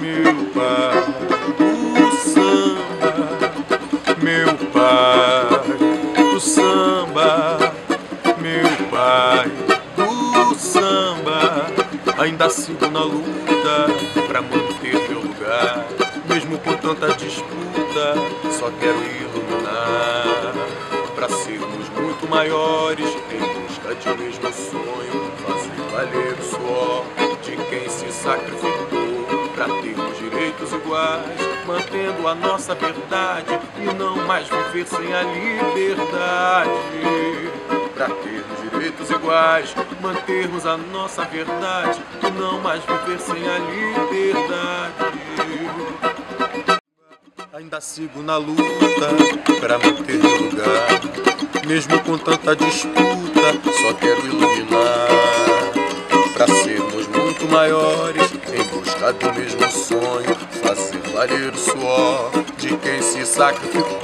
meu pai do samba, meu pai do samba, meu pai do samba. Ainda sigo na luta pra manter meu lugar, mesmo com tanta disputa. Só quero iluminar. Pra sermos muito maiores em busca de mesmo sonho, fazer valer o suor de quem se sacrificou pra termos direitos iguais, mantendo a nossa verdade e não mais viver sem a liberdade. Pra termos direitos iguais, mantermos a nossa verdade e não mais viver sem a liberdade. Ainda sigo na luta para manter meu lugar, mesmo com tanta disputa, só quero iluminar maiores em busca do mesmo sonho, fazer valer o suor de quem se sacrificou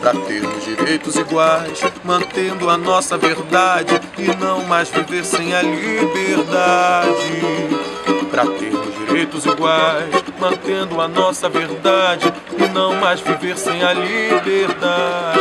para termos direitos iguais, mantendo a nossa verdade e não mais viver sem a liberdade. Para termos direitos iguais, mantendo a nossa verdade e não mais viver sem a liberdade.